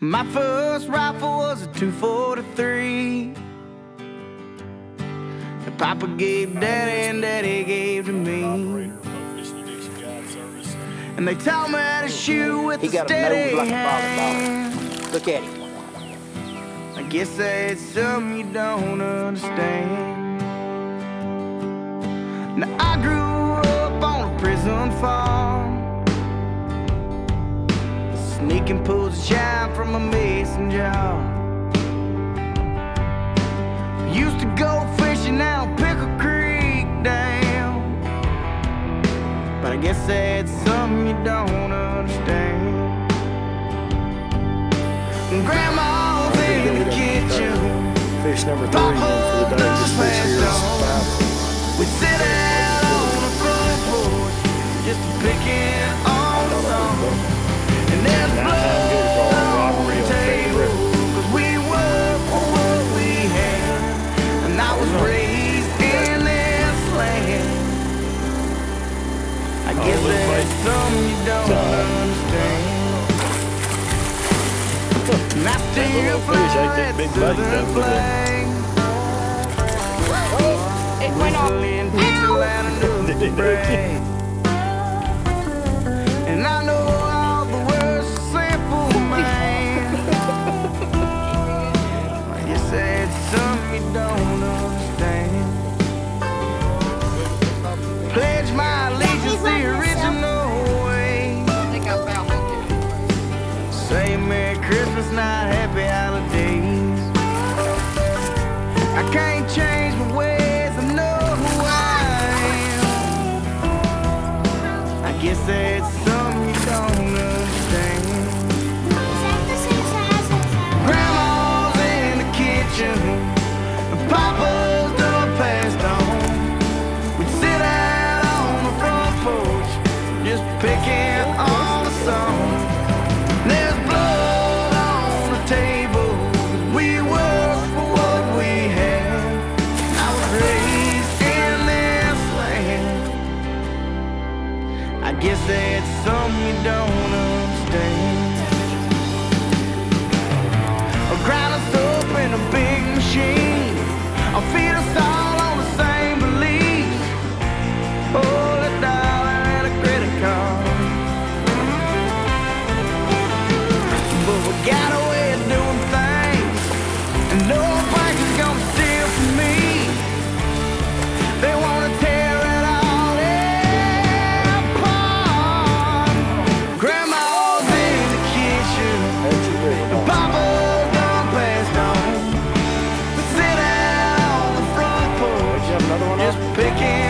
My first rifle was a 243. The Papa gave Daddy and Daddy gave to me. And they taught me how to shoot with He a got a steady like a hand. Look at him. I guess that's something you don't understand. Now I grew Sneaking pulls of shine from a mason jar. Used to go fishing out Pickle Creek Dam. But I guess that's something you don't understand. And Grandma's in the kitchen. Fish number three for the day. Just this here is five. We'd sit out on the front porch, just picking little there's mate. some you don't understand. And I still little fly fish ate that that big bait southern down to the- flag. It went off. don't picking on the song. There's blood on the table. We work for what we have. I was raised in this land. I guess that's something you don't understand. picking